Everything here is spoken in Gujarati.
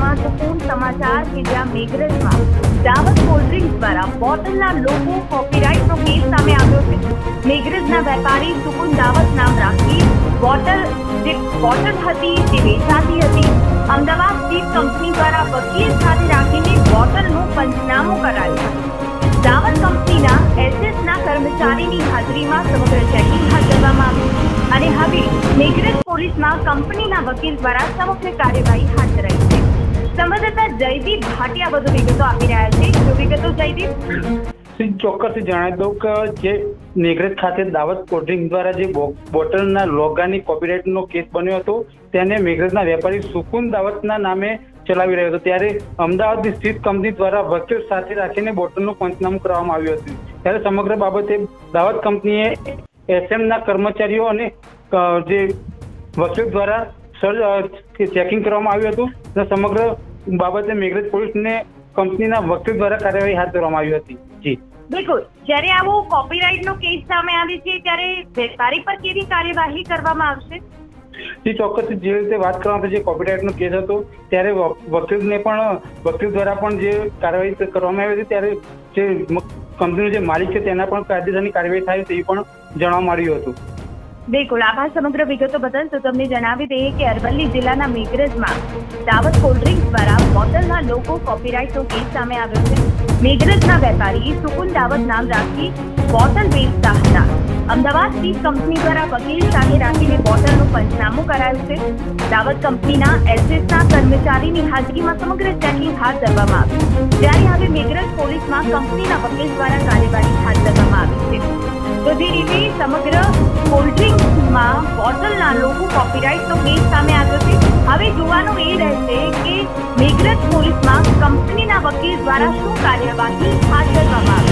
મહત્વપૂર્ણ સમાચાર કે જ્યાં દાવત કોલ્ડ્રિંક્સ દ્વારા બોટલના લોગો કોપીરાઇટનો કેસ સામે આવ્યો છે. મેઘરજના વેપારી સુકુન દાવત નામ રાખી બોટલ જે બોટલ હતી તે વેચાતી હતી. અમદાવાદ સ્ટીલ કંપની દ્વારા વકીલ સાથે રાખીને બોટલનું પંચનામું કરાયું. દાવત કંપનીના એસએસના કર્મચારીની હાજરીમાં સમગ્ર ચેકિંગ હાથ આવ્યું અને હવે મેઘરજ પોલીસમાં કંપનીના વકીલ દ્વારા સમગ્ર કાર્યવાહી હાથ ધરાઈ સંવાદદાતા જયદીપ ભાટિયા વધુ વિગતો આપી રહ્યા છે. જો વિગતો જયદીપ? શ્રી ચોક્કસ જણાવી દઉં કે જે મેઘરજ ખાતે દાવત કોલ્ડ્રિંક દ્વારા જે બોટલના લોગાની કોપીરાઇટનો કેસ બન્યો હતો, તેને મેઘરજના વેપારી સુકુન દાવતના નામે ચલાવી રહ્યો હતો. ત્યારે અમદાવાદની સ્થિત કંપની દ્વારા વકીલ સાથે રાખીને બોટલનું પંચનામું કરવામાં આવ્યું હતું. ત્યારે સમગ્ર બાબતે દાવત કંપનીએ એસએમના કર્મચારીઓ અને જે વકીલ દ્વારા સર્ચ ચેકિંગ કરવામાં આવ્યું હતું. અને સમગ્ર બાબતે મેઘરજ પોલીસને કંપનીના વકીલ દ્વારા કાર્યવાહી હાથ ધરવામાં આવી હતી. જી. બિલકુલ. જ્યારે આવો કોપીરાઇટનો કેસ સામે આવે છે ત્યારે વેપારી પર કેવી કાર્યવાહી કરવામાં આવશે? જે ચોક્કસ જે રીતે વાત કરવામાં આવી જે કોપીરાઇટનો કેસ હતો ત્યારે વકીલને પણ વકીલ દ્વારા પણ જે કાર્યવાહી કરવામાં આવી હતી ત્યારે જે કંપનીનો જે માલિક છે તેના પણ કાયદેસરની કાર્યવાહી થાય તેવી પણ જાણવા મળ્યું હતું. બિલકુલ, આભાર સમગ્ર વિગતો બદલ. તો તમને જણાવી દઈએ કે અરવલ્લી જિલ્લાના મેઘરજમાં દાવત કોલ્ડ્રિંક્સ દ્વારા બોટલના લોકો કોપીરાઇટનો કેસ સામે આવ્યો છે. મેઘરજના વેપારી સુકુન દાવત નામ રાખી બોટલ વેચતા હતા. અમદાવાદ સ્ટીલ કંપની દ્વારા વકીલ સાથે રાખીને બોટલનું પંચનામું કરાયું છે. દાવત કંપનીના એસએસના કર્મચારીની હાજરીમાં સમગ્ર ચેકિંગ હાથ ધરવામાં આવ્યું. જ્યારે હવે મેઘરજ પોલીસમાં કંપનીના વકીલ દ્વારા કાર્યવાહી હાથ ધરવામાં આવી છે. તો જે રીતે સમગ્ર કોલ્ડ્રિંક્સમાં બોટલના લોકો કોપીરાઇટનો કેસ સામે આવ્યો છે. હવે જોવાનું એ રહેશે કે મેઘરજ પોલીસમાં કંપનીના વકીલ દ્વારા શું કાર્યવાહી હાથ ધરવામાં આવે?